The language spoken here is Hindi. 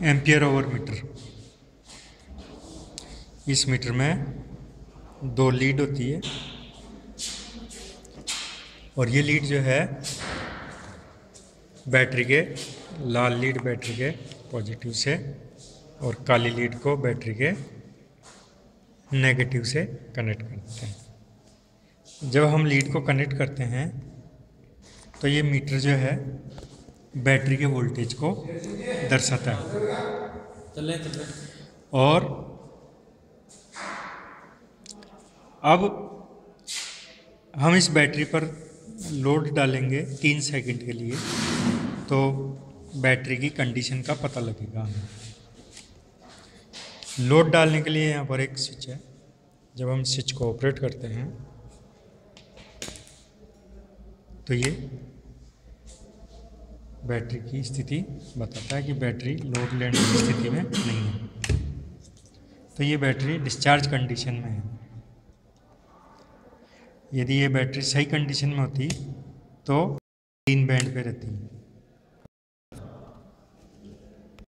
Ampere over meter. इस मीटर में दो लीड होती है और ये लीड जो है बैटरी के लाल लीड बैटरी के पॉजिटिव से और काली लीड को बैटरी के नेगेटिव से कनेक्ट करते हैं। जब हम लीड को कनेक्ट करते हैं तो ये मीटर जो है बैटरी के वोल्टेज को दर्शाता है। और अब हम इस बैटरी पर लोड डालेंगे तीन सेकंड के लिए तो बैटरी की कंडीशन का पता लगेगा। हमें लोड डालने के लिए यहाँ पर एक स्विच है। जब हम स्विच को ऑपरेट करते हैं तो ये बैटरी की स्थिति बताता है कि बैटरी लोड लेने की स्थिति में नहीं है। तो ये बैटरी डिस्चार्ज कंडीशन में है। यदि ये बैटरी सही कंडीशन में होती तो तीन बैंड पे रहती।